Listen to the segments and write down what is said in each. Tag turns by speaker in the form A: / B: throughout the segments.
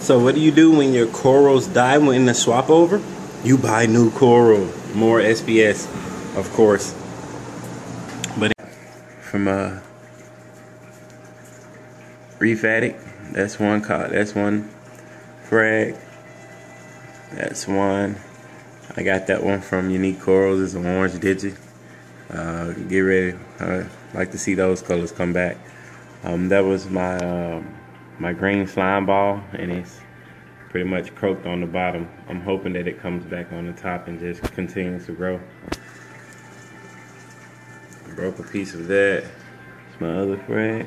A: So what do you do when your corals die when the swap over? You buy new coral, more SPS, of course. But from uh, Reef Addict, that's one card. That's one frag. That's one. I got that one from Unique Corals. It's an orange digi. Uh, get ready. I like to see those colors come back. Um, that was my um, my green slime ball, and it's pretty much croaked on the bottom. I'm hoping that it comes back on the top and just continues to grow. I Broke a piece of that. It's my other frag.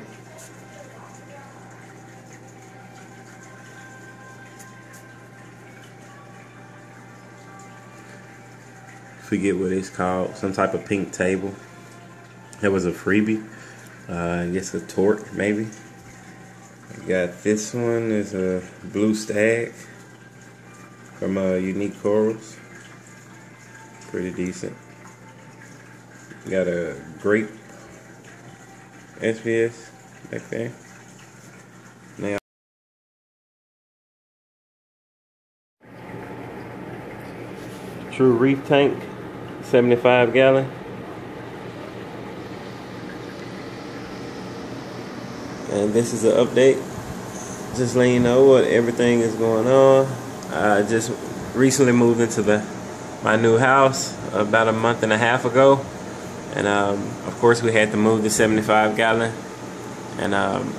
A: Forget what it's called. Some type of pink table. That was a freebie. Uh, I guess a torque maybe. Got this one is a blue stag from uh, Unique Corals. Pretty decent. Got a grape SPS back there. Now, Tru Reef Tank, 75 gallon. And this is an update just letting you know what everything is going on. I just recently moved into the my new house about a month and a half ago, and um, of course we had to move the 75 gallon, and um,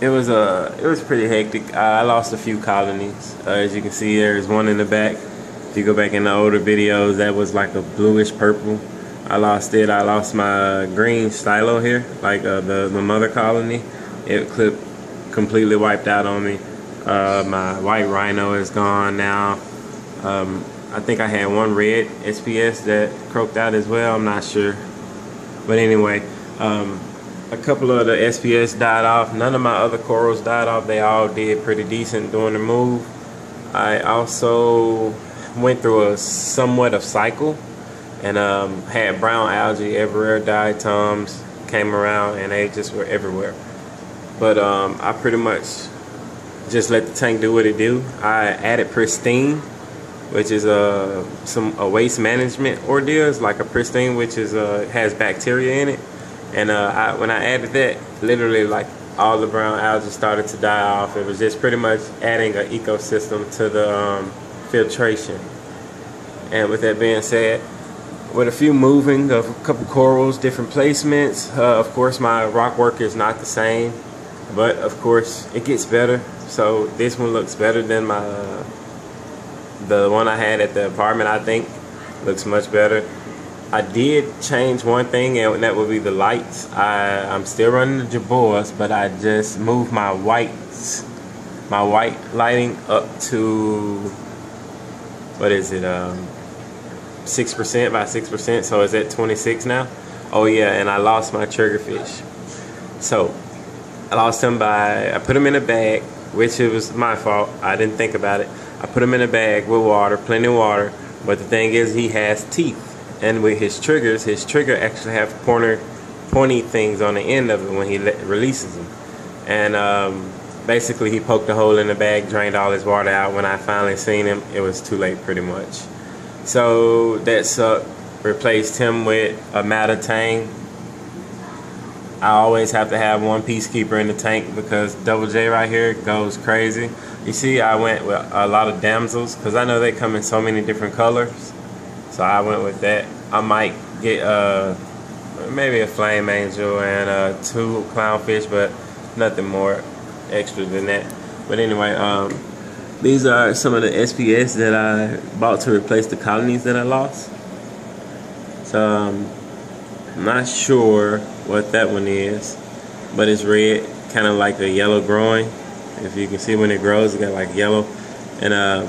A: it was a uh, it was pretty hectic. I lost a few colonies. Uh, as you can see, there's one in the back. If you go back in the older videos, that was like a bluish purple. I lost it. I lost my green stylo here, like uh, the the mother colony. It clipped completely wiped out on me. Uh, my white rhino is gone now. Um, I think I had one red SPS that croaked out as well. I'm not sure. But anyway, um, a couple of the SPS died off. None of my other corals died off. They all did pretty decent during the move. I also went through a somewhat of cycle and um, had brown algae everywhere. Diatoms came around and they just were everywhere. But um, I pretty much just let the tank do what it do. I added pristine, which is a uh, some a waste management ordeal. It's like a pristine, which is uh, has bacteria in it. And uh, I, when I added that, literally like all the brown algae started to die off. It was just pretty much adding an ecosystem to the um, filtration. And with that being said, with a few moving of a couple corals, different placements. Uh, of course, my rock work is not the same but of course it gets better. So this one looks better than my uh, the one I had at the apartment I think. Looks much better. I did change one thing and that would be the lights. I, I'm still running the Jebaos but I just moved my whites my white lighting up to what is it um 6% by 6% so it's at 26 now? Oh yeah and I lost my triggerfish so I lost him by, I put him in a bag, which it was my fault. I didn't think about it. I put him in a bag with water, plenty of water. But the thing is, he has teeth. And with his triggers, his trigger actually have pointer, pointy things on the end of it when he releases them. And um, basically, he poked a hole in the bag, drained all his water out. When I finally seen him, it was too late pretty much. So that sucked. Replaced him with a Matatang I always have to have one peacekeeper in the tank because Double J right here goes crazy. You see, I went with a lot of damsels because I know they come in so many different colors. So I went with that. I might get uh, maybe a flame angel and uh, two clownfish, but nothing more extra than that. But anyway, um, these are some of the SPS that I bought to replace the colonies that I lost. So um, not sure what that one is, but it's red, kind of like a yellow growing. If you can see when it grows, it got like yellow, and uh,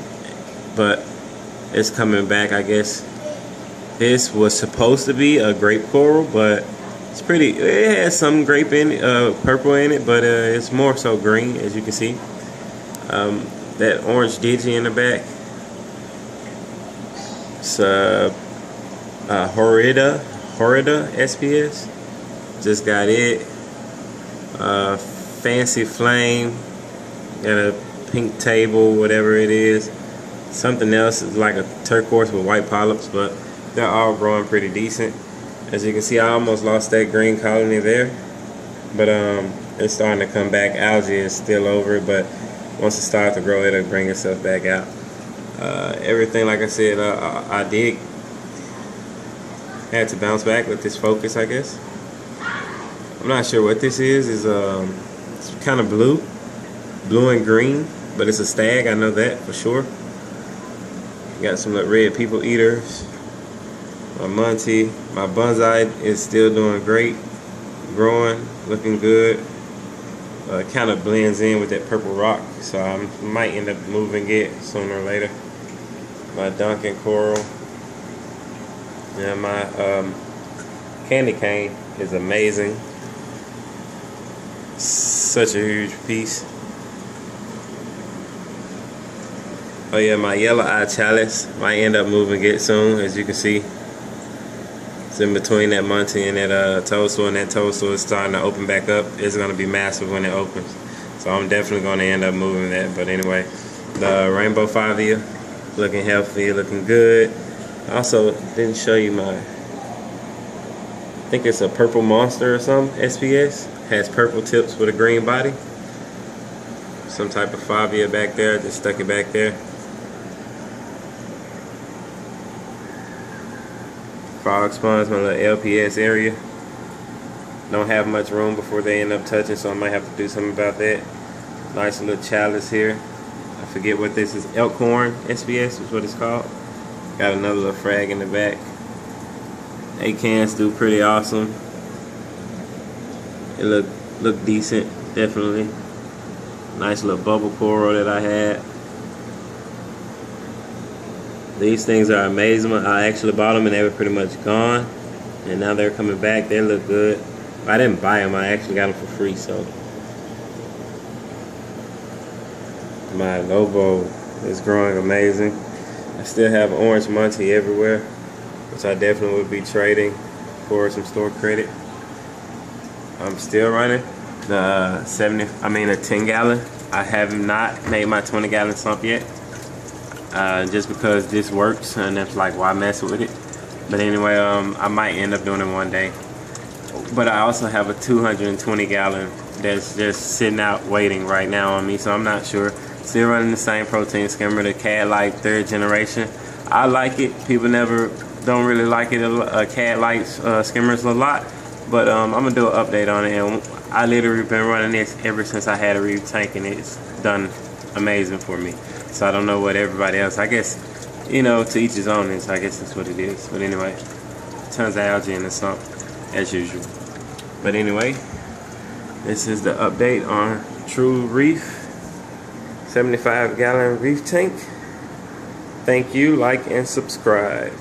A: but it's coming back. I guess this was supposed to be a grape coral, but it's pretty. It has some grape in it, uh, purple in it, but uh, it's more so green, as you can see. Um, that orange digi in the back. It's uh, uh, Horrida, Horrida SPS. Just got it. Uh, fancy flame. Got a pink table, whatever it is. Something else is like a turquoise with white polyps, but they're all growing pretty decent. As you can see, I almost lost that green colony there, but um, it's starting to come back. Algae is still over but once it starts to grow, it'll bring itself back out. Uh, everything, like I said, uh, I did had to bounce back with this focus, I guess. I'm not sure what this is. Is um, it's kind of blue, blue and green, but it's a stag. I know that for sure. Got some red people eaters. My Monty, my bonsai is still doing great, growing, looking good. Uh, kind of blends in with that purple rock, so I might end up moving it sooner or later. My Duncan coral. Yeah, my um, candy cane is amazing. Such a huge piece. Oh yeah, my yellow eye chalice might end up moving it soon, as you can see. It's in between that Monty and that uh, toadstool, and that toadstool is starting to open back up. It's going to be massive when it opens. So I'm definitely going to end up moving that. But anyway, the Rainbow Favia, looking healthy, looking good. Also, didn't show you my, I think it's a purple monster or something, SPS. Has purple tips with a green body. Some type of Favia back there, just stuck it back there. frog spawns, my little LPS area. Don't have much room before they end up touching, so I might have to do something about that. Nice little chalice here. I forget what this is. Elkhorn SPS is what it's called. Got another little frag in the back. Acans do pretty awesome. It look look decent, definitely. Nice little bubble coral that I had. These things are amazing. I actually bought them and they were pretty much gone. And now they're coming back. They look good. I didn't buy them. I actually got them for free. So my Lobo is growing amazing. I still have orange Monty everywhere, which I definitely would be trading for some store credit. I'm still running the 70, I mean a 10 gallon. I have not made my 20 gallon sump yet uh, just because this works and it's like why mess with it but anyway um, I might end up doing it one day but I also have a 220 gallon that's just sitting out waiting right now on me so I'm not sure still running the same protein skimmer the CAD Light third generation I like it people never don't really like it uh, CAD Light uh, skimmers a lot but um, I'm gonna do an update on it and I literally been running this ever since I had a reef tank and it's done amazing for me so I don't know what everybody else, I guess, you know, to each his own is, I guess that's what it is. But anyway, tons of algae in the sump, as usual. But anyway, this is the update on Tru Reef 75 gallon reef tank. Thank you, like, and subscribe.